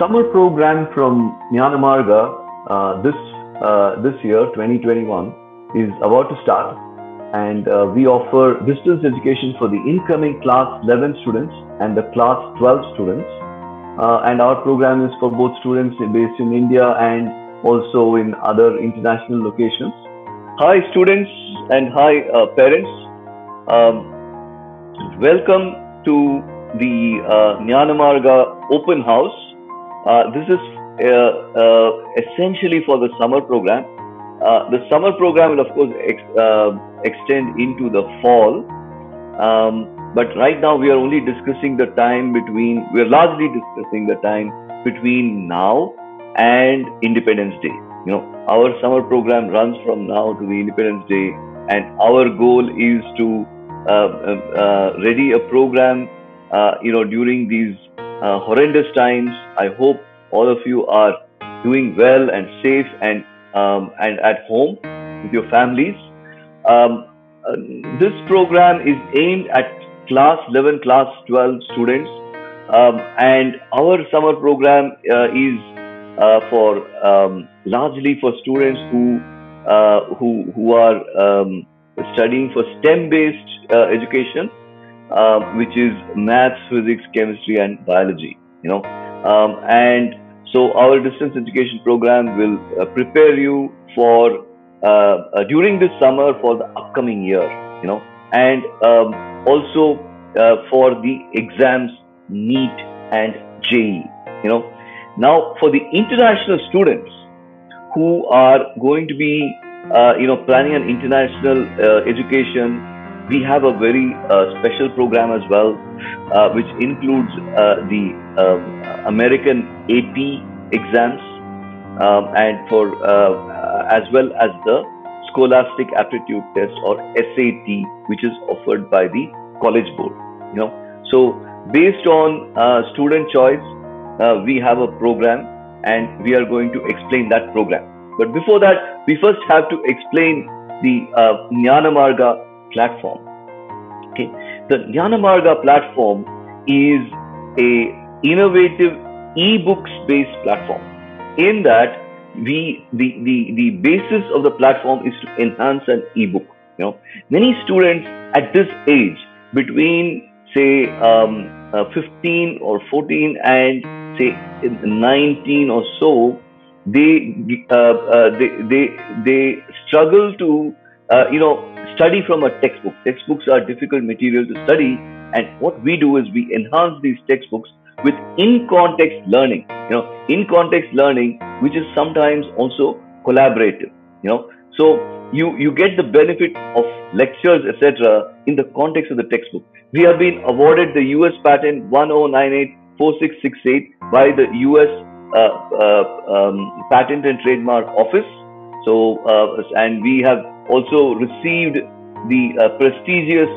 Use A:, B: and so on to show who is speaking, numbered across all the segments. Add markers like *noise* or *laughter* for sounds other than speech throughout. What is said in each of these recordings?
A: summer program from Jnanamarga uh, this uh, this year 2021 is about to start and uh, we offer distance education for the incoming class 11 students and the class 12 students uh, and our program is for both students based in India and also in other international locations. Hi students and hi uh, parents. Um, welcome to the uh, Jnanamarga open house. Uh, this is uh, uh, essentially for the summer program. The summer program will of course ex- extend into the fall. Um, but right now we are only discussing the time between, we are largely discussing the time between now and Independence Day. You know, our summer program runs from now to the Independence Day, and our goal is to uh, uh, ready a program, uh, you know, during these uh, horrendous times. I hope all of you are doing well and safe and um, and at home with your families. Um, uh, this program is aimed at class 11, class 12 students, um, and our summer program uh, is uh, for um, largely for students who uh, who who are um, studying for STEM-based uh, education, uh, which is maths, physics, chemistry, and biology. You know, um, and so our distance education program will uh, prepare you for uh, uh, during this summer for the upcoming year. You know, and um, also uh, for the exams NEET and JEE. You know, now for the international students who are going to be uh, you know planning an international education, we have a very uh, special program as well, uh, which includes uh, the um, American AP exams um, and for uh, as well as the Scholastic Aptitude Test or SAT, which is offered by the College Board. You know, so based on uh, student choice, uh, we have a program, and we are going to explain that program. But before that, we first have to explain the uh, Jnana Marga platform. Okay, the Jnana Marga platform is a innovative e-books based platform. In that, we the, the the basis of the platform is to enhance an e-book. You know, many students at this age, between say um, uh, 15 or 14 and say 19 or so, they uh, uh, they they they struggle to uh, you know study from a textbook. Textbooks are difficult material to study, and what we do is we enhance these textbooks with in context learning. You know, in context learning, which is sometimes also collaborative. You know, so you you get the benefit of lectures etc. in the context of the textbook. We have been awarded the U.S. patent 10984668 by the U.S. Uh, uh, um, Patent and Trademark Office. So, uh, and we have also received the uh, prestigious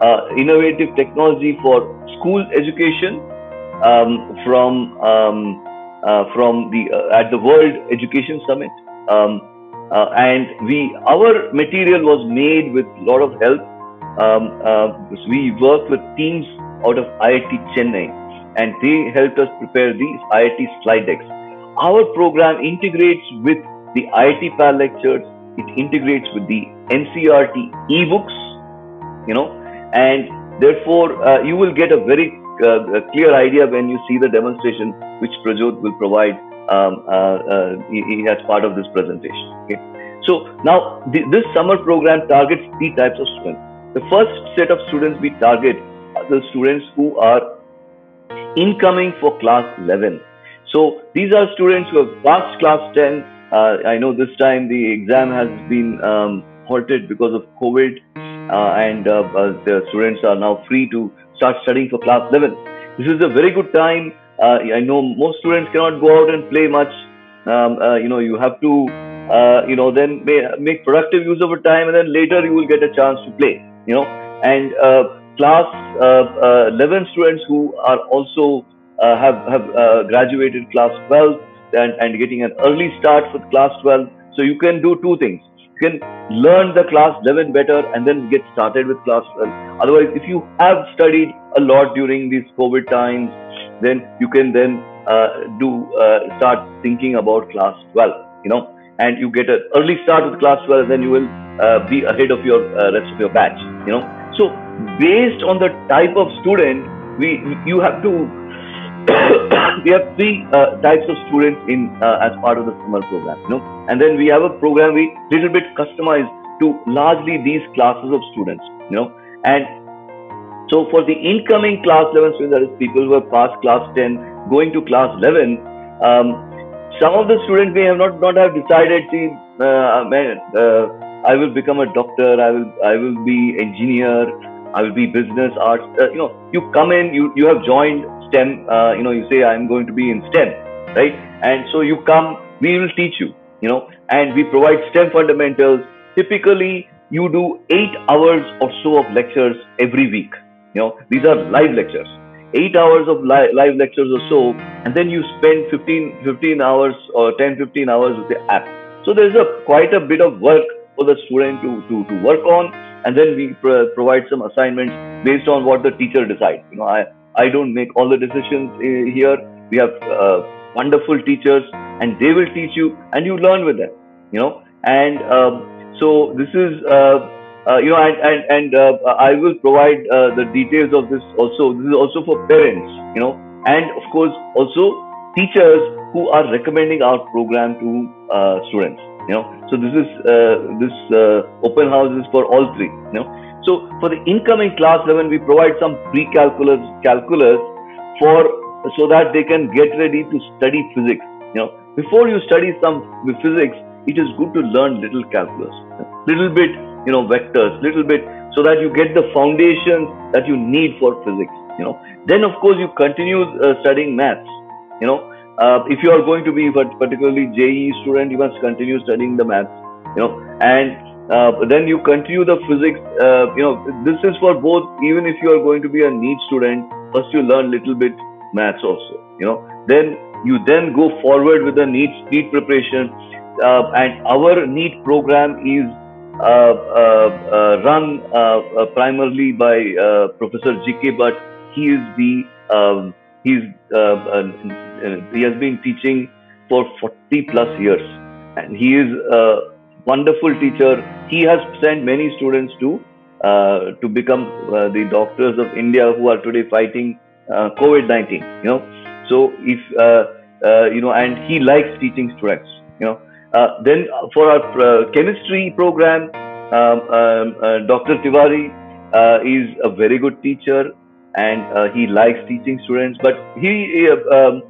A: uh, innovative technology for school education um, from um, uh, from the at the World Education Summit. Um, and we our material was made with a lot of help. Um, we worked with teams out of IIT Chennai and they helped us prepare these IIT slide decks. Our program integrates with the IIT PAL lectures, it integrates with the NCERT ebooks, you know, and therefore uh, you will get a very uh, a clear idea when you see the demonstration which Prajot will provide um, uh, uh as part of this presentation. Okay. So now th- this summer program targets three types of students. The first set of students we target are the students who are incoming for class 11. So these are students who have passed class 10. Uh, I know this time the exam has been um, halted because of COVID, uh, and uh, uh the students are now free to start studying for class 11. This is a very good time. Uh, I know most students cannot go out and play much. Um, uh, you know, you have to, you know, then make productive use of your time, and then later you will get a chance to play. You know, and class uh, uh, 11 students who are also have have graduated class 12 and, and getting an early start for class 12. So you can do two things. You can learn the class 11 better and then get started with class 12. Otherwise, if you have studied a lot during these COVID times, then you can then uh, do uh, start thinking about class 12 you know and you get an early start with class 12 then you will uh, be ahead of your uh, rest of your batch you know so based on the type of student we you have to *coughs* we have three uh, types of students in uh, as part of the summer program you know. And then we have a program we little bit customized to largely these classes of students you know. And so for the incoming class 11 students that is people who have passed class 10 going to class 11 um, some of the students may have not not have decided see uh, man, uh, i will become a doctor i will i will be engineer i will be business arts uh, you know you come in you you have joined STEM, uh, you know, you say I'm going to be in STEM, right? And so you come, we will teach you, you know, and we provide STEM fundamentals. Typically, you do eight hours or so of lectures every week. You know, these are live lectures, eight hours of li- live lectures or so, and then you spend 15, 15 hours or 10, 15 hours with the app. So there's a quite a bit of work for the student to, to, to work on, and then we pr- provide some assignments based on what the teacher decides. You know, I, I don't make all the decisions uh, here. We have uh, wonderful teachers, and they will teach you, and you learn with them. You know, and um, so this is. Uh, uh, you know, and and, and uh, I will provide uh, the details of this also. This is also for parents, you know, and of course also teachers who are recommending our program to students. You know, so this is this open house is for all three. You know, so for the incoming class 11, we provide some pre-calculus calculus for so that they can get ready to study physics. You know, before you study some physics, it is good to learn little calculus, little bit, you know, vectors, little bit, so that you get the foundation that you need for physics. You know, then of course you continue uh, studying maths. You know, uh, if you are going to be particularly JEE student, you must continue studying the maths. You know, and uh, then you continue the physics. Uh, you know, this is for both. Even if you are going to be a NEET student, first you learn little bit maths also. You know, then you then go forward with the NEET NEET preparation. Uh, and our NEET program is uh, uh, run primarily by Professor G.K. But He is the um, he's he has been teaching for 40 plus years, and he is wonderful teacher. He has sent many students to uh, to become uh, the doctors of India who are today fighting uh, COVID-19. You know, so if uh, uh, you know, and he likes teaching students. You know, uh, then for our chemistry program, um, um, Dr. Tiwari is a very good teacher and he likes teaching students. But he, um,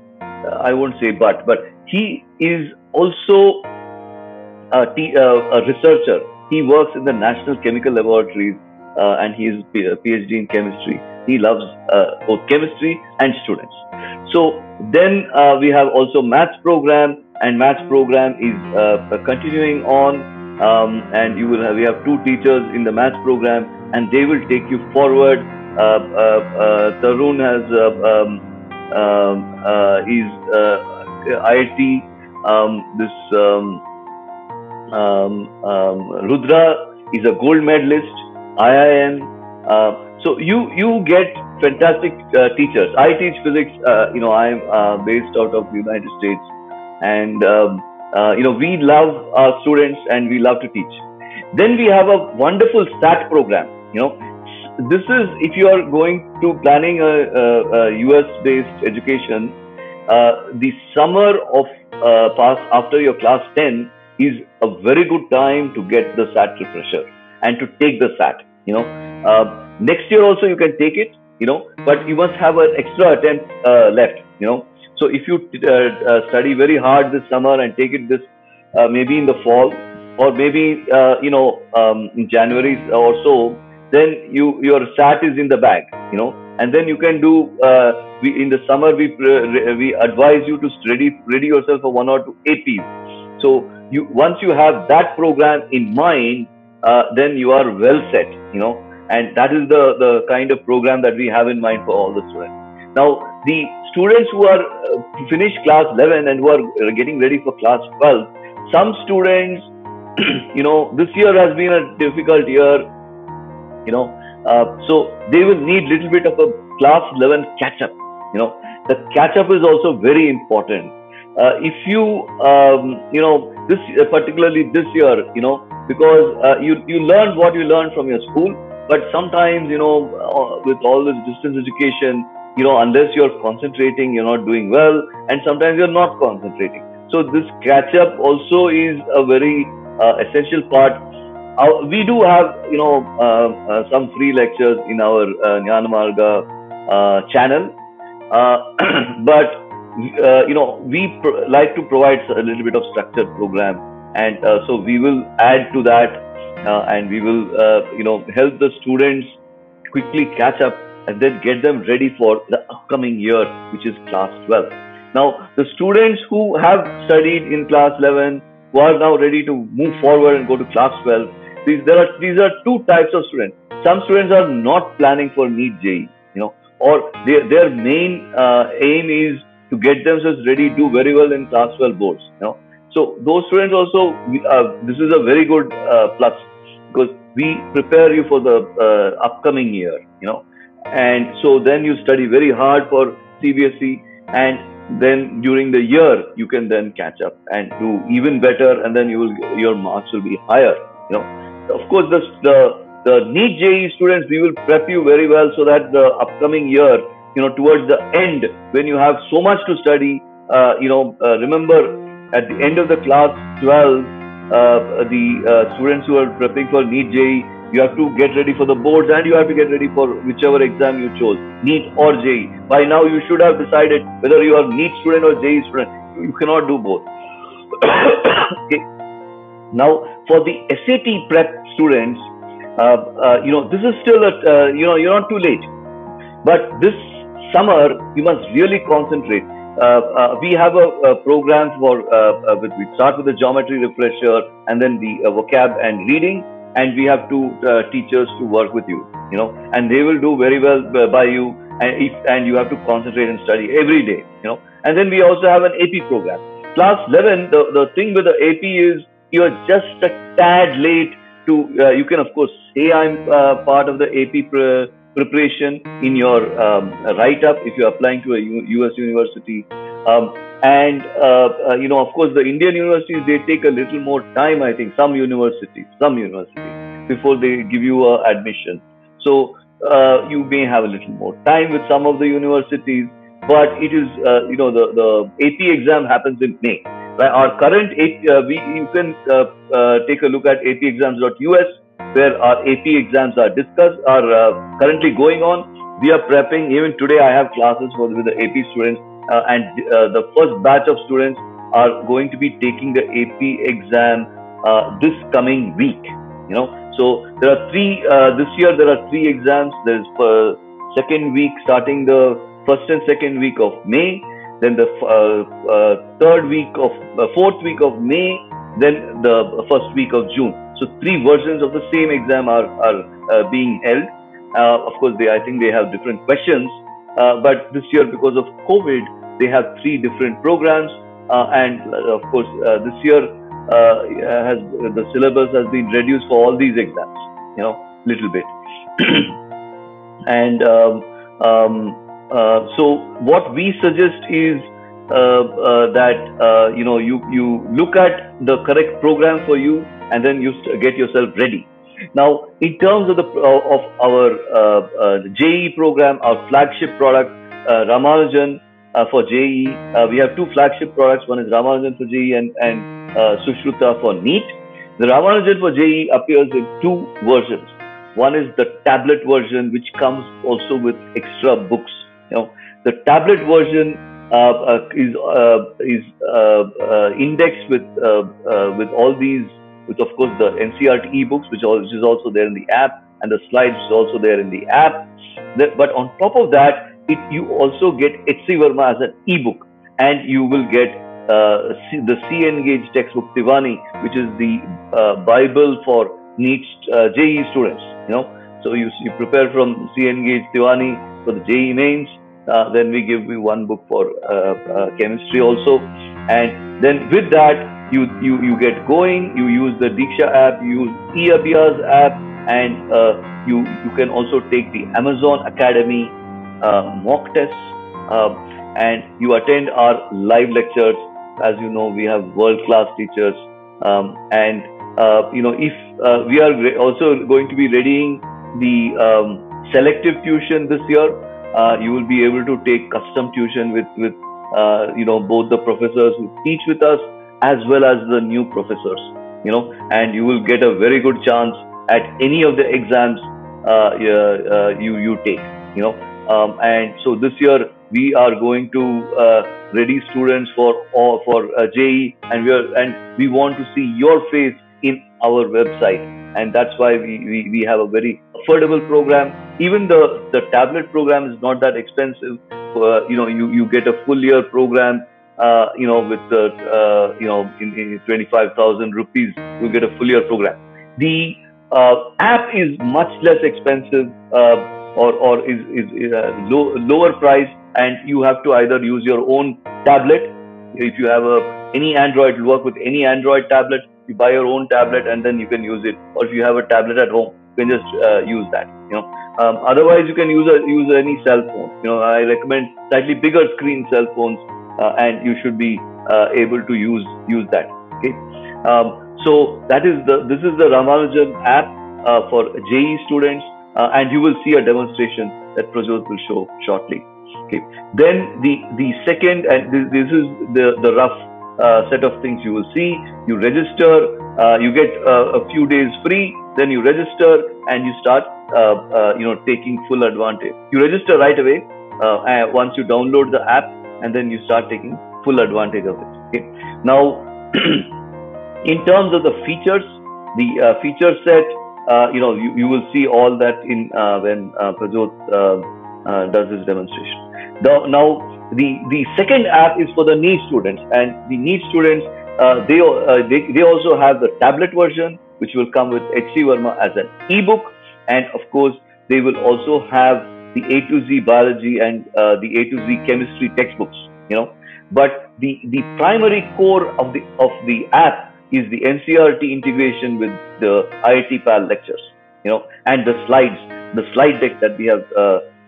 A: I won't say but, but he is also a, t- uh, a researcher. He works in the National Chemical Laboratories uh, and he is a PhD in chemistry. He loves uh, both chemistry and students. So then uh, we have also maths program and maths program is uh, continuing on um, and you will have, we have two teachers in the maths program and they will take you forward. Uh, Tarun has um, um, is IIT um, this um, um, Rudra is a gold medalist, IIM. Uh, so you you get fantastic uh, teachers. I teach physics. Uh, you know, I'm uh, based out of the United States, and um, uh, you know we love our students and we love to teach. Then we have a wonderful SAT program. You know, this is if you are going to planning a, a, a US based education. Uh, the summer of pass after your class 10 is a very good time to get the SAT refresher and to take the SAT. You know, uh, next year also you can take it. You know, but you must have an extra attempt uh, left. You know, so if you uh, uh study very hard this summer and take it this uh, maybe in the fall or maybe uh, you know um, in January or so, then you your SAT is in the bag. You know, and then you can do. we in the summer we we advise you to study ready yourself for one or two APs. So you once you have that program in mind, uh, then you are well set, you know, and that is the the kind of program that we have in mind for all the students. Now, the students who are uh, finished class 11 and who are uh, getting ready for class 12, some students, *clears throat* you know, this year has been a difficult year, you know, uh, so they will need little bit of a class 11 catch up, you know, the catch up is also very important. Uh, if you, um, you know, this uh, particularly this year, you know, because uh, you you learned what you learned from your school, but sometimes, you know, uh, with all this distance education, you know, unless you're concentrating, you're not doing well, and sometimes you're not concentrating. So this catch up also is a very uh, essential part. Uh, we do have, you know, some free lectures in our uh, Jnanamarga channel, *clears throat* but uh, you know, we pr- like to provide a little bit of structured program, and uh, so we will add to that, uh, and we will, uh, you know, help the students quickly catch up and then get them ready for the upcoming year, which is class 12. Now, the students who have studied in class 11, who are now ready to move forward and go to class 12, these there are these are two types of students. Some students are not planning for NEET JEE, you know, or their their main uh, aim is to get themselves ready, do very well in class 12 boards. You know, so those students also, uh, this is a very good uh, plus because we prepare you for the uh, upcoming year. You know, and so then you study very hard for CBSE, and then during the year you can then catch up and do even better, and then you will your marks will be higher. You know, of course the the the NEET JEE students we will prep you very well so that the upcoming year you know towards the end when you have so much to study uh, you know uh, remember at the end of the class 12 uh, the uh, students who are prepping for NEET JEE you have to get ready for the boards and you have to get ready for whichever exam you chose NEET or JEE by now you should have decided whether you are NEET student or JEE student. You cannot do both. *coughs* Okay. Now for the SAT prep students uh, uh, you know this is still a you know you're not too late. But this summer, you must really concentrate. Uh, uh, we have a, a program for, uh, uh we start with the geometry refresher and then the uh, vocab and reading, and we have two uh, teachers to work with you, you know, and they will do very well by you, and, if, and you have to concentrate and study every day, you know. And then we also have an AP program. Class 11, the, the thing with the AP is you're just a tad late to, you can of course say I'm part of the AP preparation in your um, write up if you're applying to a U- US university. Um, and, uh, uh, you know, of course, the Indian universities, they take a little more time, I think, some universities, some universities, before they give you a admission. So, uh, you may have a little more time with some of the universities, but it is, uh, you know, the, the AP exam happens in May. Right? Our current, uh, we, you can uh, take a look at apexams.us where our AP exams are discussed, are uh, currently going on. We are prepping. Even today, I have classes for with the AP students, uh, and uh, the first batch of students are going to be taking the AP exam uh, this coming week. You know, so there are three. Uh, this year, there are three exams. There's uh, second week starting the first and second week of May. Then the third week of fourth week of May. Then the first week of June. So three versions of the same exam are, are uh, being held. Uh, of course, they I think they have different questions, uh, but this year because of COVID, they have three different programs, uh, and uh, of course uh, this year has the syllabus has been reduced for all these exams. You know, little bit, *clears throat* and um, um, so what we suggest is that you know you you look at the correct program for you and then you get yourself ready. Now, in terms of the uh, of our uh, uh, program, our flagship product, uh, Ramanujan uh, for JEE, uh, we have two flagship products. One is Ramanujan for JEE and, and Sushruta for NEET. The Ramanujan for JEE appears in two versions. One is the tablet version, which comes also with extra books. You know, the tablet version Uh, uh, is uh, is indexed with with all these with of course the NCERT ebooks, which, is also there in the app, and the slides is also there in the app. But on top of that, it, you also get HC Verma as an ebook, and you will get uh, the Cengage textbook Tewani, which is the uh, Bible for NEET uh, JEE students. You know, so you, you prepare from Cengage Tewani for the JEE mains. Uh, then we give you one book for uh, uh, chemistry also, and then with that you, you, you get going, you use the Diksha app, you use eAbhyas app, and you, you can also take the Amazon Academy mock tests. Uh, and you attend our live lectures. As you know, we have world-class teachers, um, and uh, you know if uh, we are also going to be readying the um, selective tuition this year, uh, you will be able to take custom tuition with with uh, you know both the professors who teach with us as well as the new professors. You know, and you will get a very good chance at any of the exams uh, you you take. You know, um, and so this year we are going to uh, ready students for for uh, JEE, and we are and we want to see your face in our website, and that's why we, we, we have a very affordable program. Even the the tablet program is not that expensive. Uh, you know, you you get a full year program. Uh, you know, with uh, you know in, in twenty five thousand rupees, you get a full year program. The uh, app is much less expensive or or is is, is low, lower price and you have to either use your own tablet if you have a any android will work with any android tablet you buy your own tablet and then you can use it. Or if you have a tablet at home you can just uh, use that you know. Um, otherwise you can use a, use any cell phone you know. I recommend slightly bigger screen cell phones uh, and you should be uh, able to use use that okay? Um, so that is the this is the ramanujan app uh, for JEE students uh, and you will see a demonstration that Prajot will show shortly Okay. Then the the second, and this, this is the the rough set of things you will see. You register, uh, you get uh, a few days free. Then you register and you start, uh, uh, you know, taking full advantage. You register right away uh, once you download the app, and then you start taking full advantage of it. Okay. Now, *clears throat* in terms of the features, the feature set, you know, you, you will see all that in when Prajot does his demonstration. The, now, the, the second app is for the NEET students, and the NEET students uh, they, uh, they they also have the tablet version, which will come with HC Verma as an ebook, and of course they will also have the A to Z biology and uh, the A to Z chemistry textbooks. You know, but the the primary core of the of the app is the NCERT integration with the IIT PAL lectures. You know, and the slides, the slide deck that we have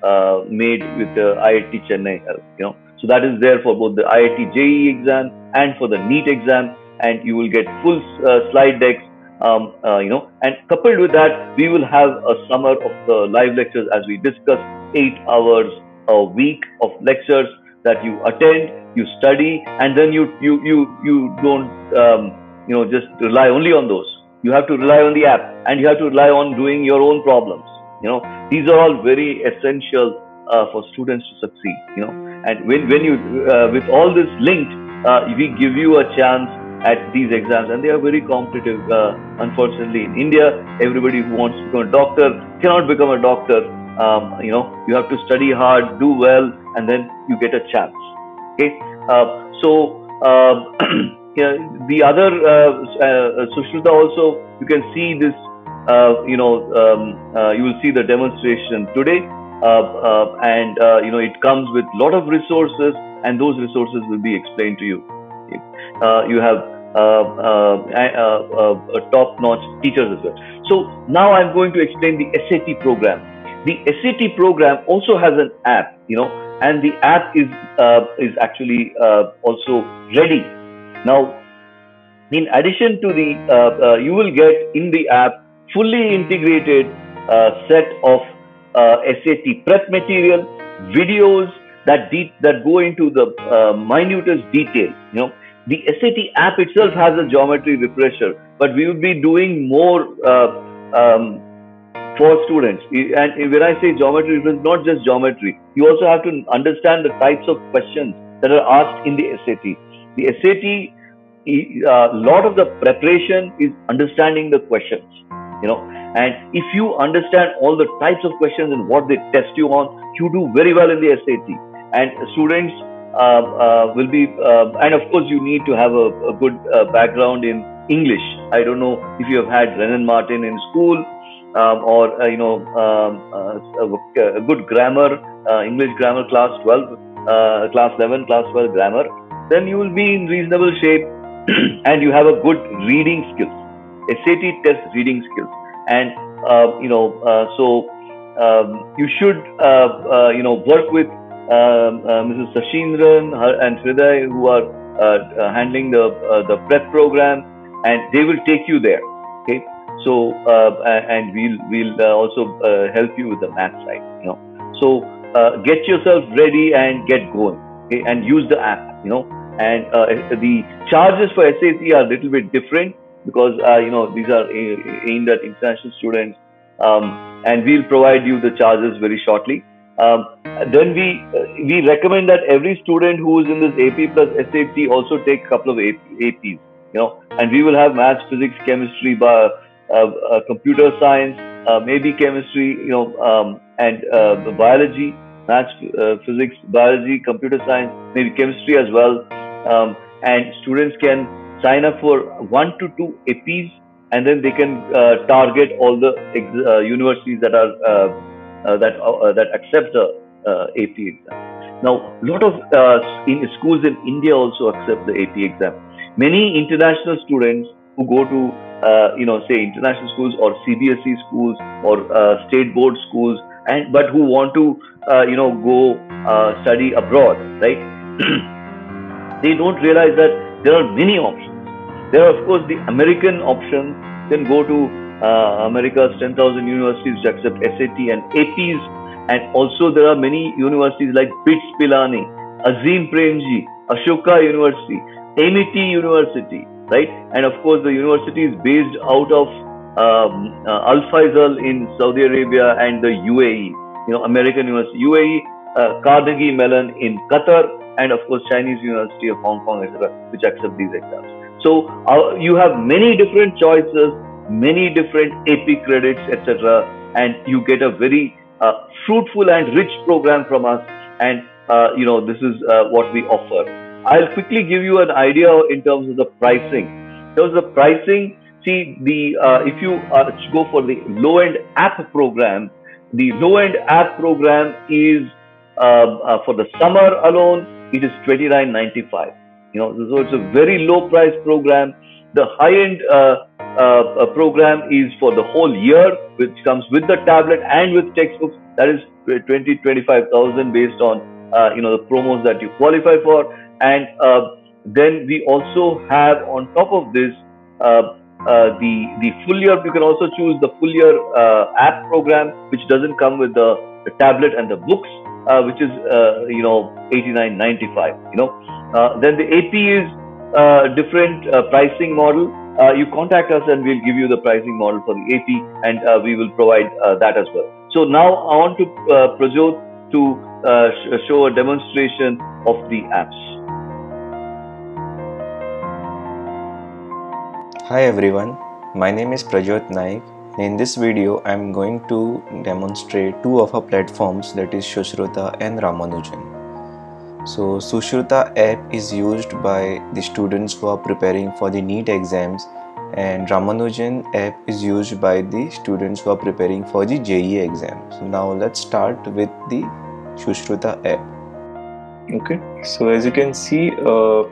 A: uh, uh, made with the IIT Chennai, you know. So that is there for both the IIT JEE exam and for the NEET exam, and you will get full uh, slide decks, um, uh, you know. And coupled with that, we will have a summer of the live lectures as we discuss eight hours a week of lectures that you attend, you study, and then you you you you don't um, you know just rely only on those. You have to rely on the app, and you have to rely on doing your own problems you know these are all very essential uh, for students to succeed you know. And when when you uh, with all this linked uh, we give you a chance at these exams. And they are very competitive uh, unfortunately. In india everybody who wants to become a doctor cannot become a doctor. Um, you know you have to study hard do well and then you get a chance. Okay? Uh, so um, *clears throat* yeah, the other uh, uh, also you can see this uh, you know, um, uh, you will see the demonstration today. Uh, and, you know, it comes with a lot of resources and those resources will be explained to you. you have top-notch teachers as well. So now I'm going to explain the SAT program. The SAT program also has an app, you know, and the app is uh, is actually uh, also ready. Now, in addition to the, uh, you will get in the app fully integrated uh, set of uh, SAT prep material, videos that de- that go into the uh, minutest detail. You know, the SAT app itself has a geometry refresher, but we will be doing more uh, um, for students. And when I say geometry, it's not just geometry. You also have to understand the types of questions that are asked in the SAT. The SAT, a uh, lot of the preparation is understanding the questions you know. And if you understand all the types of questions and what they test you on you do very well in the SAT and students uh, uh, will be uh, and of course you need to have a, a good uh, background in English. I don't know if you have had Wren and Martin in school um, or uh, you know um, uh, a, good grammar English grammar class 12 class 11 class 12 grammar then you will be in reasonable shape *clears throat* and you have a good reading skills SAT test reading skills, and uh, you know, uh, so um, you should uh, uh you know work with um, uh, Mrs. Sashindran and Hriday who are uh, handling the the prep program, and they will take you there. Okay, so and we'll we'll also help you with the math side. You know, so get yourself ready and get going. Okay, and use the app. You know, and the charges for SAT are a little bit different because you know these are aimed at international students. Um, and we'll provide you the charges very shortly. Um, then we uh, we recommend that every student who is in this AP plus SAT also take a couple of AP, APs, you know, and we will have maths, physics, chemistry, uh, uh, computer science, uh, maybe chemistry, you know, um, and uh, biology, maths, uh, physics, biology, computer science, maybe chemistry as well, um, and students can sign up for one to two APs and then they can uh, target all the uh, universities that are uh, that that accept the AP exam. Now, a lot of in schools in India also accept the AP exam. Many international students who go to uh, you know say international schools or CBSE schools or uh, state board schools and but who want to uh, you know go study abroad right *clears throat* they don't realize that there are many options there are, of course, the American option. Can go to uh, America's 10,000 universities which accept SAT and APs. And also, there are many universities like BITS Pilani, Azim Premji, Ashoka University, MIT University, right? And of course, the university is based out of um, uh, Al Faisal in Saudi Arabia and the UAE, you know, American University, UAE, uh, Carnegie Mellon in Qatar, and of course, Chinese University of Hong Kong, etc., which accept these exams. So uh, you have many different choices, many different AP credits, etc., and you get a very uh, fruitful and rich program from us. And uh, you know this is uh, what we offer. I'll quickly give you an idea in terms of the pricing. In terms of the pricing, see the uh, if you uh, go for the low-end app program, the low-end app program is for the summer alone. It is twenty nine ninety five you know, so it's a very low price program. The high end uh, uh, program is for the whole year, which comes with the tablet and with textbooks. That is 20, 25,000 based on uh, you know the promos that you qualify for. And uh, then we also have on top of this uh, uh, the the full year. You can also choose the full year app program, which doesn't come with the, the tablet and the books, which is you know 89.95. You know. Uh, then the AP is uh, different uh, pricing model. you contact us and we'll give you the pricing model for the AP and we will provide that as well. So now I want to uh, Prajot to sh- show a demonstration of the apps.
B: Hi everyone, my name is Prajot Naik. In this video, I am going to demonstrate two of our platforms that is Sushruta and Ramanujan. So Sushruta app is used by the students who are preparing for the NEET exams and Ramanujan app is used by the students who are preparing for the JEE exams. So now let's start with the Sushruta app.
C: Okay, so as you can see, uh,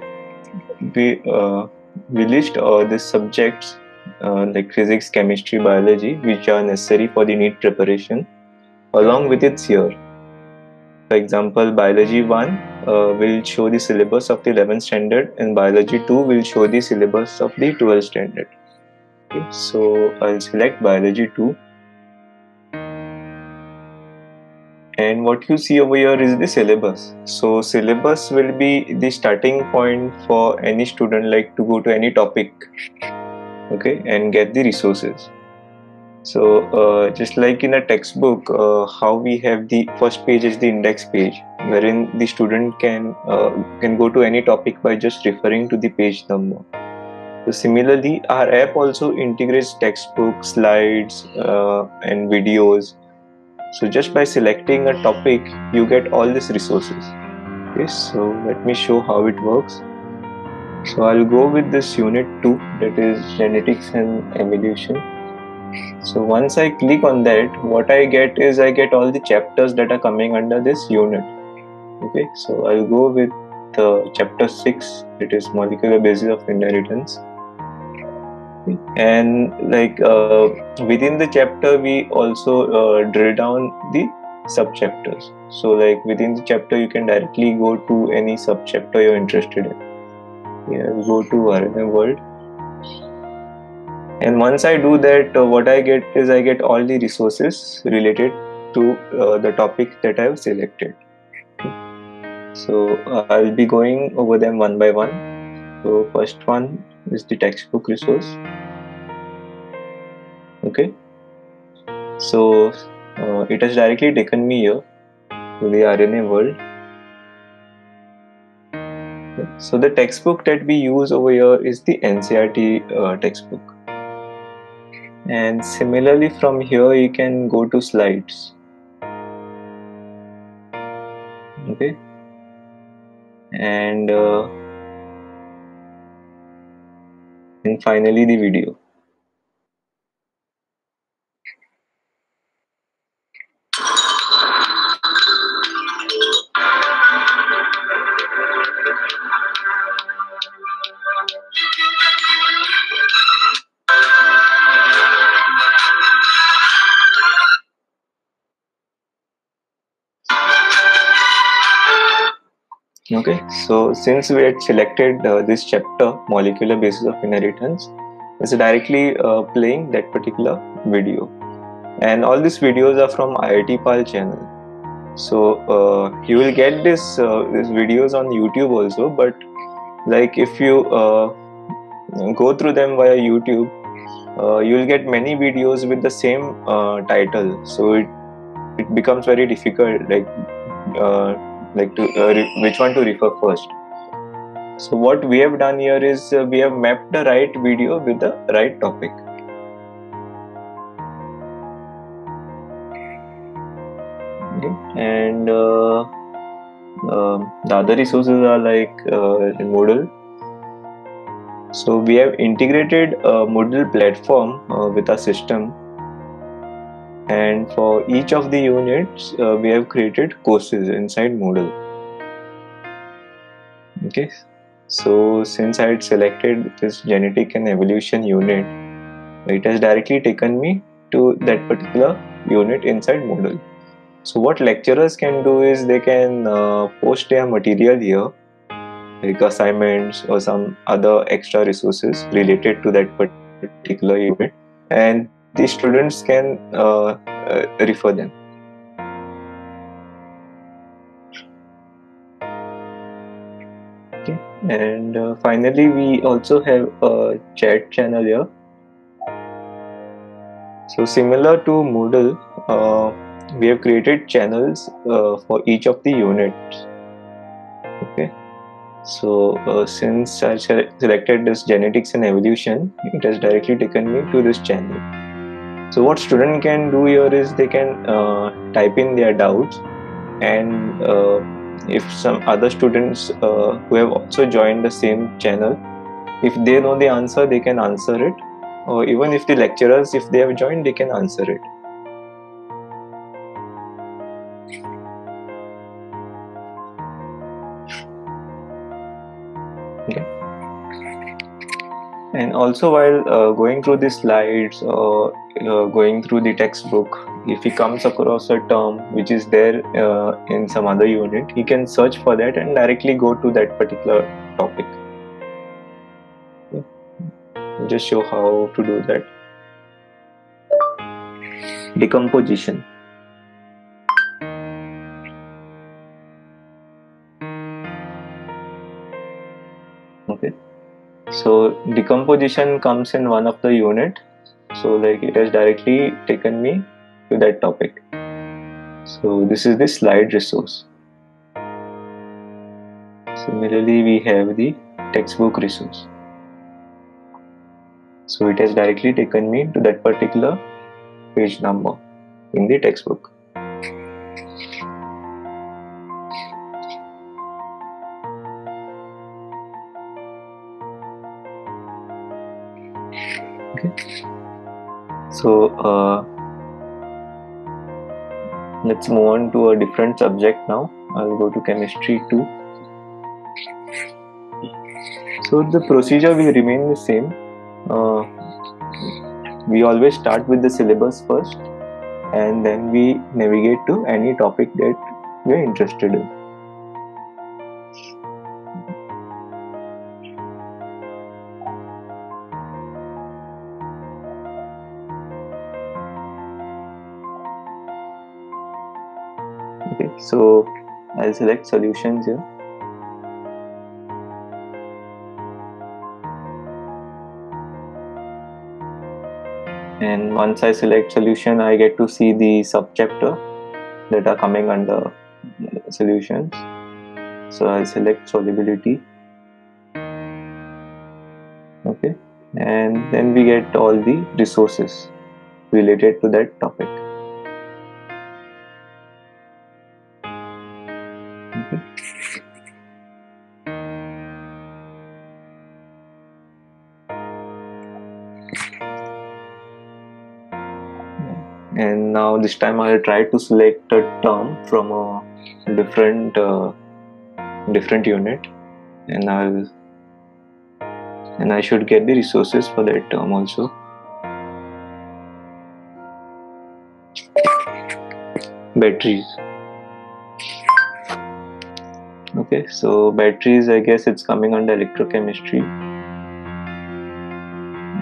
C: we uh, we list uh, the subjects uh, like physics, chemistry, biology, which are necessary for the NEET preparation, along with its year. For example, biology 1 uh, will show the syllabus of the 11th standard and biology 2 will show the syllabus of the 12th standard. Okay, so I'll select biology 2 and what you see over here is the syllabus so syllabus will be the starting point for any student like to go to any topic okay and get the resources. So uh, just like in a textbook uh, how we have the first page is the index page wherein the student can uh, can go to any topic by just referring to the page number. So similarly our app also integrates textbook slides uh, and videos. So just by selecting a topic you get all these resources. Okay so let me show how it works so i'll go with this unit 2 that is genetics and evolution so once I click on that what I get is I get all the chapters that are coming under this unit. Okay so I'll go with the chapter 6 it is molecular basis of inheritance. And like uh, within the chapter we also uh, drill down the sub chapters so like within the chapter you can directly go to any sub chapter you're interested in go to RNA world and once I do that uh, what I get is I get all the resources related to uh, the topic that I've selected. So uh, I'll be going over them one by one. So first one is the textbook resource. Okay. So uh, it has directly taken me here to the RNA world so the textbook that we use over here is the NCERT uh, textbook. And similarly from here you can go to slides. Okay. And uh, and finally the video okay so since we had selected uh, this chapter molecular basis of inheritance it's directly uh, playing that particular video. And all these videos are from IIT Pal channel. So uh, you will get this uh, these videos on YouTube also but like if you uh, go through them via YouTube uh, you will get many videos with the same title. So it it becomes very difficult like like to uh, re- which one to refer first? So what we have done here is uh, we have mapped the right video with the right topic. Okay. and uh, um, the other resources are like uh, Moodle. So we have integrated a Moodle platform uh, with our system and for each of the units uh, we have created courses inside Moodle. Okay. So since I had selected this genetic and evolution unit it has directly taken me to that particular unit inside Moodle. So what lecturers can do is they can uh, post their material here like assignments or some other extra resources related to that particular unit. And the students can uh, uh, refer them. Okay. And uh, finally, we also have a chat channel here. So similar to Moodle, uh, we have created channels uh, for each of the units. Okay. So uh, since I selected this genetics and evolution, it has directly taken me to this channel so what student can do here is they can uh, type in their doubts and uh, if some other students uh, who have also joined the same channel if they know the answer they can answer it. Or even if the lecturers if they have joined they can answer it and also while uh, going through the slides or uh, going through the textbook if he comes across a term which is there uh, in some other unit he can search for that and directly go to that particular topic. I'll just show how to do that. Decomposition so decomposition comes in one of the unit. So like it has directly taken me to that topic. So this is the slide resource. Similarly we have the textbook resource. So it has directly taken me to that particular page number in the textbook so uh, let's move on to a different subject now. I'll go to chemistry 2 so the procedure will remain the same. Uh, we always start with the syllabus first and then we navigate to any topic that we're interested in. I'll select solutions here. and once I select solution I get to see the subchapter that are coming under solutions. So I select solubility. Okay. And then we get all the resources related to that topic this time I'll try to select a term from a different uh, different unit. And I'll and I should get the resources for that term also. Batteries. Okay so batteries I guess it's coming under electrochemistry.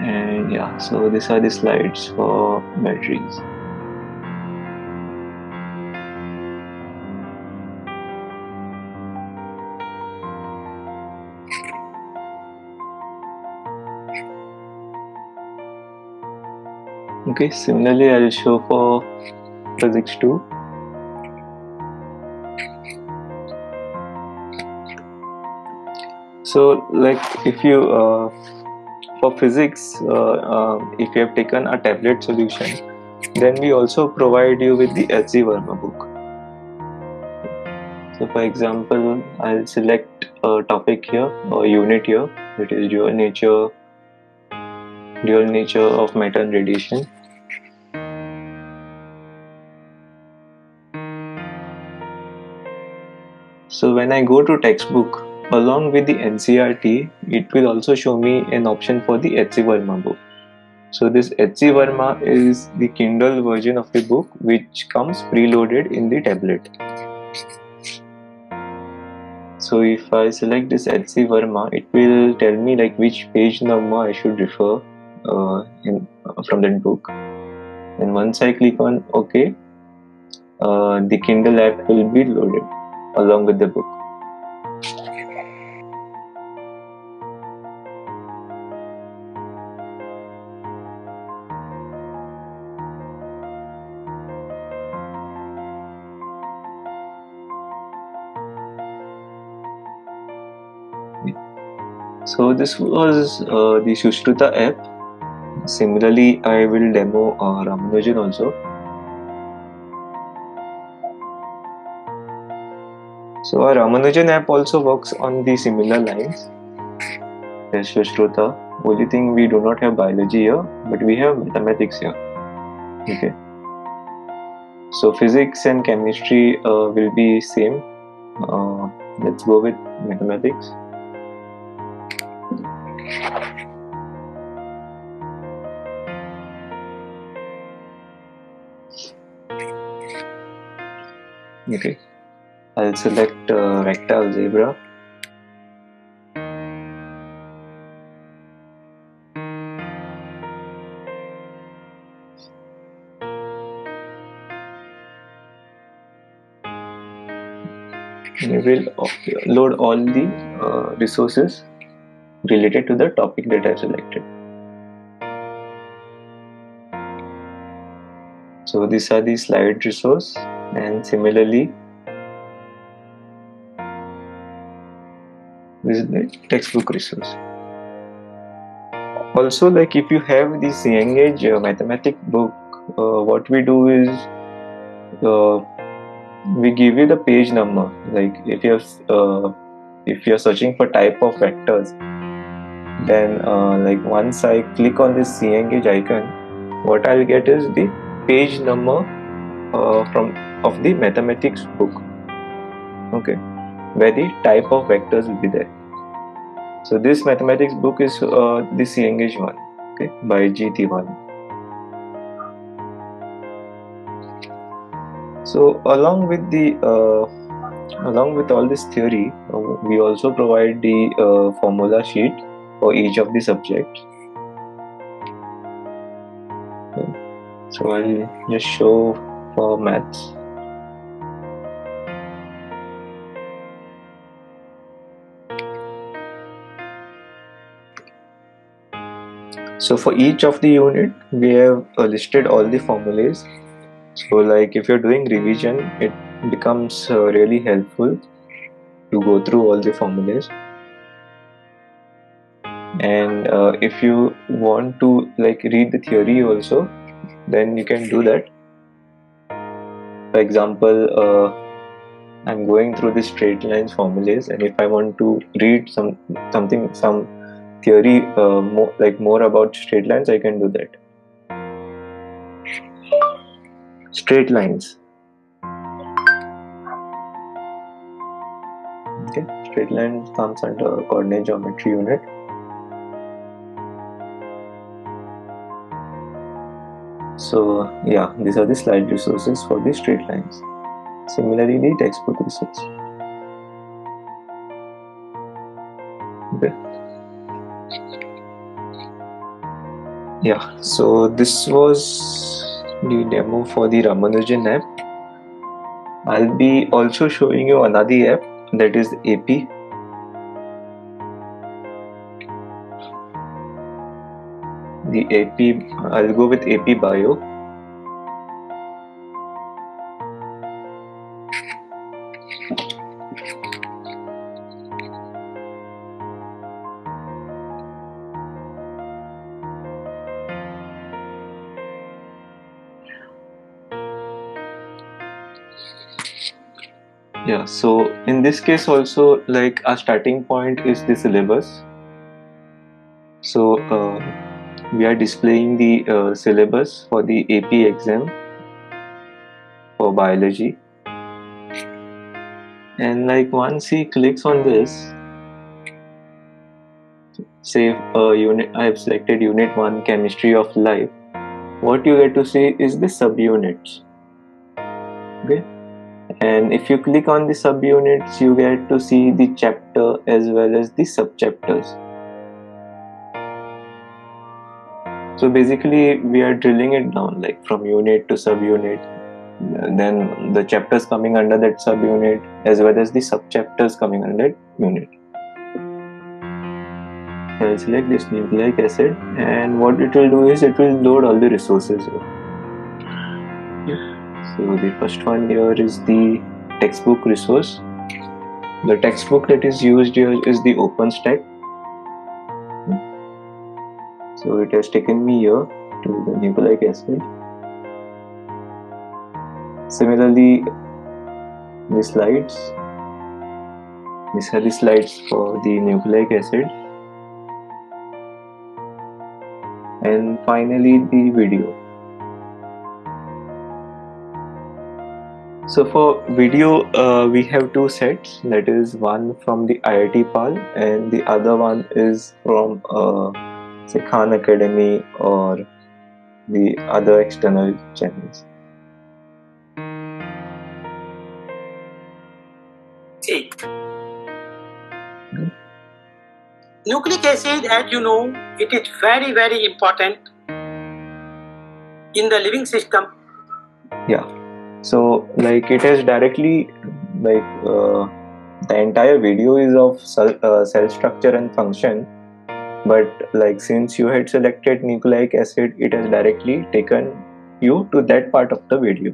C: And yeah so these are the slides for batteries okay similarly I'll show for physics 2 so like if you uh, for physics uh, uh, if you have taken a tablet solution then we also provide you with the HC Verma book. So for example I'll select a topic here or unit here it is dual nature dual nature of matter and radiation so when I go to textbook along with the NCERT it will also show me an option for the HC Verma book. So this HC Verma is the Kindle version of the book which comes preloaded in the tablet. So if I select this HC Verma it will tell me like which page number I should refer uh, in, uh, from that book. And once I click on OK uh, the Kindle app will be loaded along with the book. So this was uh, the Sushruta app. Similarly I will demo uh, Ramanujan also so our Ramanujan app also works on the similar lines. As Sushruta only thing we do not have biology here but we have mathematics here. Okay. So physics and chemistry uh, will be same. Uh, let's go with mathematics. Okay I'll select uh, vector algebra and we will load all the uh, resources related to the topic that I selected. So these are the slide resource and similarly this is the textbook resource. Also like if you have the Cengage uh, mathematic book uh, what we do is uh, we give you the page number. Like if you're uh, if you're searching for type of vectors then uh, like once I click on this Cengage icon what I'll get is the page number uh, from of the mathematics book. Okay. Where the type of vectors will be there so this mathematics book is uh, the one okay by G. Tewani so along with the uh, along with all this theory uh, we also provide the uh, formula sheet for each of the subjects so i'll just show for maths so for each of the unit we have uh, listed all the formulas. So like if you're doing revision it becomes uh, really helpful to go through all the formulas. And uh, if you want to like read the theory also then you can do that. For example uh, i'm going through the straight lines formulas and if i want to read some something some theory uh, more like more about straight lines i can do that. Straight lines. Okay straight lines comes under coordinate geometry unit. So yeah these are the slide resources for the straight lines. Similarly the textbook resource. Okay yeah so this was the demo for the Ramanujan app. I'll be also showing you another app that is AP the AP I'll go with AP Bio yeah so in this case also like our starting point is the syllabus. So uh, we are displaying the uh, syllabus for the AP exam for biology. And like once he clicks on this say uh, unit I have selected unit 1 chemistry of life what you get to see is the subunits. Okay and if you click on the subunits you get to see the chapter as well as the subchapters. So basically we are drilling it down like from unit to subunit. Then the chapters coming under that subunit as well as the subchapters coming under that unit. I'll select this nucleic acid and what it will do is it will load all the resources so the first one here is the textbook resource. The textbook that is used here is the OpenStax so it has taken me here to the nucleic acid similarly the slides. These are the slides for the nucleic acid and finally the video So for video, uh, we have two sets. That is one from the IIT PAL and the other one is from uh, say Khan Academy or the other external channels.
D: Nucleic acid, as you know, it is very very important in the living system.
C: Yeah so like it is directly like uh, the entire video is of cell, uh, cell structure and function. But like since you had selected nucleic acid it has directly taken you to that part of the video.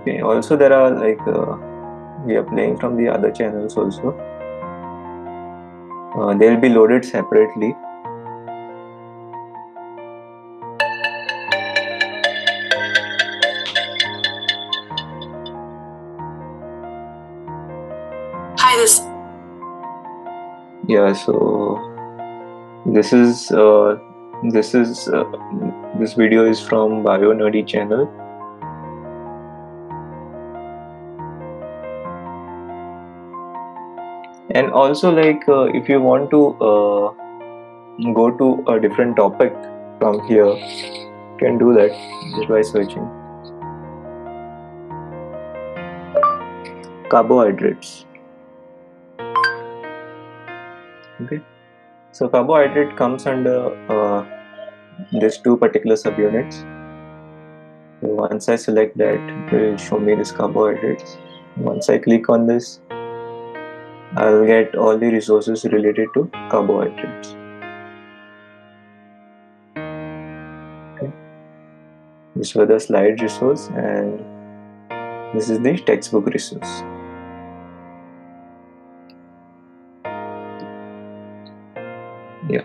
C: Okay also there are like uh, we are playing from the other channels also uh, they'll be loaded separately.
D: Hi, this
C: yeah so this is uh, this is uh, this video is from bio nerdy channel and also like uh, if you want to uh, go to a different topic from here you can do that just by searching. Carbohydrates. Okay. So carbohydrate comes under uh, these two particular subunits. Once i select that it will show me this carbohydrates once i click on this i'll get all the resources related to carbohydrates. This was the slide resource and this is the textbook resource. Yeah.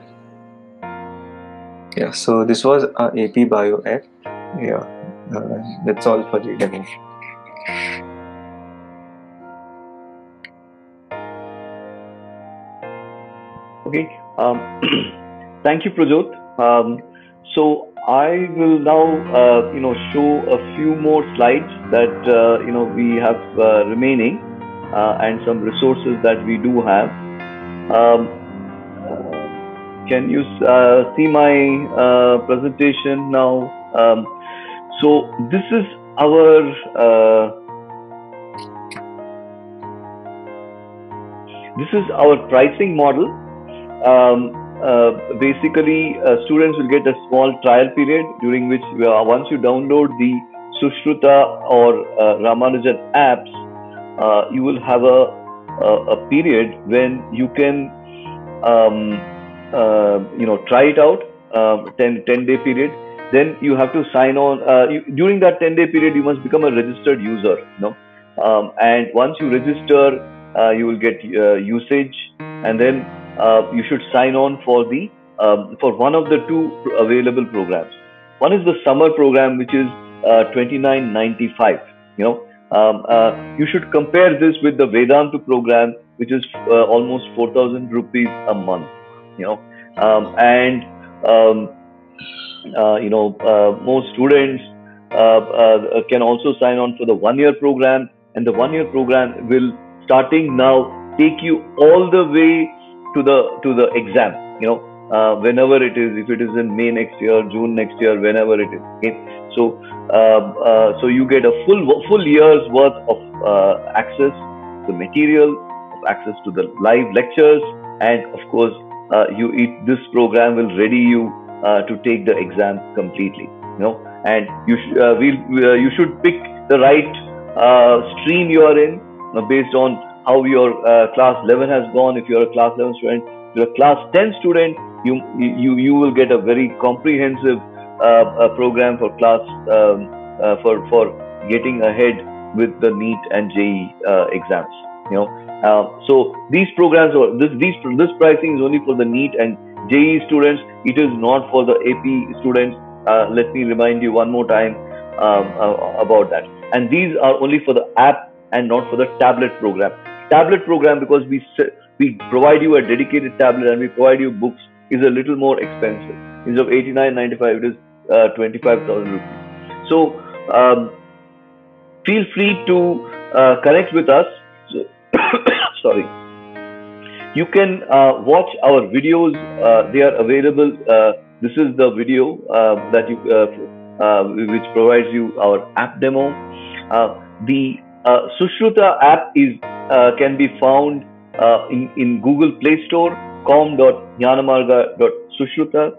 C: Yeah so this was ap bio app yeah uh, that's all for the demo
A: Okay. Um, *clears throat* thank you, Prajot. Um, so I will now, uh, you know, show a few more slides that uh, you know we have uh, remaining, uh, and some resources that we do have. Um, can you uh, see my uh, presentation now? Um, so this is our this is our pricing model um, uh, basically uh, students will get a small trial period during which uh, once you download the Sushruta or uh, Ramanujan apps, uh, you will have a, a, a, period when you can um, uh, you know try it out um, 10, 10 day period. Then you have to sign on you, during that 10 day period you must become a registered user you know. Um, and once you register you will get usage. And then uh, you should sign on for the um, for one of the two available programs. One is the summer program, which is uh, 29.95. You know, um, uh, you should compare this with the Vedantu program, which is uh, almost 4,000 rupees a month. You know, um, and um, uh, you know uh, most students can also sign on for the one-year program, and the one-year program will starting now take you all the way to the to the exam you know uh, whenever it is if it is in may next year june next year whenever it is okay? So uh, uh, so you get a full full year's worth of uh, access to material access to the live lectures and of course uh, you it, this program will ready you uh, to take the exam completely you know? And you sh- we'll, you should pick the right stream you are in based on how your uh, class 11 has gone. If you're a class 11 student, if you're a class 10 student, you you you will get a very comprehensive uh, program for class um, uh, for for getting ahead with the NEET and JEE uh, exams. You know, uh, so these programs or this these this pricing is only for the NEET and JEE students. It is not for the AP students. let me remind you one more time um, about that. And these are only for the app and not for the tablet program tablet program because we we provide you a dedicated tablet and we provide you books is a little more expensive. Instead of 89.95, it is uh, 25,000 rupees. So um, feel free to uh, connect with us. So, *coughs* sorry. You can uh, watch our videos. Uh, they are available. Uh, this is the video uh, that you which provides you our app demo. the Sushruta app is uh, can be found uh, in, in Google Play Store, com.jnanamarga.sushruta.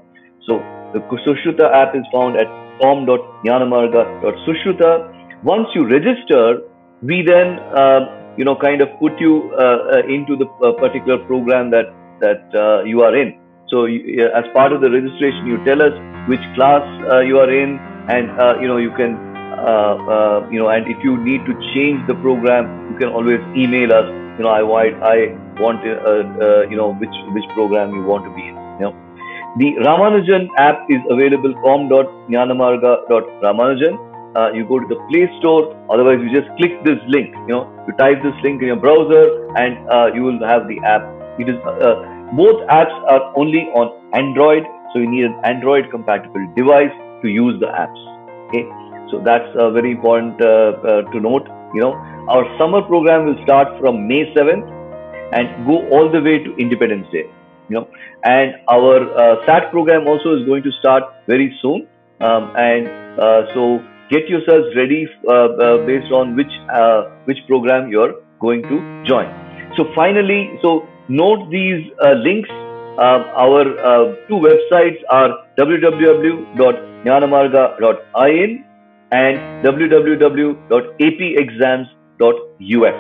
A: So the Sushruta app is found at com.jnanamarga.sushruta. Once you register, we then uh, you know kind of put you uh, uh, into the uh, particular program that that you are in. So as part of the registration, you tell us which class you are in, and you know you can uh, uh, you know, and if you need to change the program, you can always email us. You know, I want, I want, uh, you know, which which program you want to be in. You know, the Ramanujan app is available com.jnanamarga.ramanujan. Uh, you go to the Play Store. Otherwise, you just click this link. You know, you type this link in your browser, and uh, you will have the app. It is uh, both apps are only on Android, so you need an Android compatible device to use the apps. Okay. So that's uh, very important uh, uh, to note. You know, our summer program will start from May 7th, and go all the way to Independence Day. You know, and our uh, SAT program also is going to start very soon. Um, and uh, so get yourselves ready uh, uh based on which uh, which program you're going to join. So finally, so note these uh, links. our two websites are www.jnanamarga.in and www.apexams.us.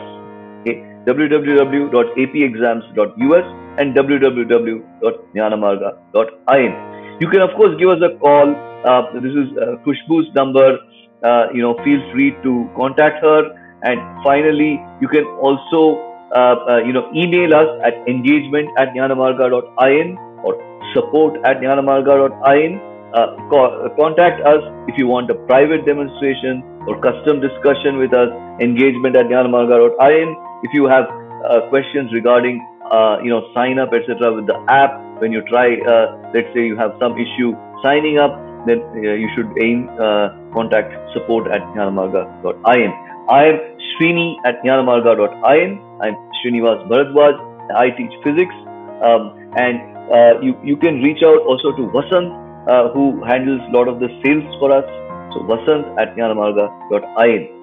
A: Okay, www.apexams.us and www.jnanamarga.in. You can of course give us a call. Uh, this is uh, Khushbu's number. Uh, you know, feel free to contact her. And finally, you can also uh, uh, you know email us at engagement at jnanamarga.in or support at jnanamarga.in. Uh, co- contact us if you want a private demonstration or custom discussion with us. Engagement at jnanamarga.in. If you have questions regarding uh, you know sign up etc with the app when you try uh, let's say you have some issue signing up then uh, you should aim uh, contact support at jnanamarga.in i am Srini at jnanamarga.in i'm Srinivas Bharadwaj I teach physics um, and uh, you, you can reach out also to Vasant uh, who handles a lot of the sales for us. So Vasant at jnanamarga.in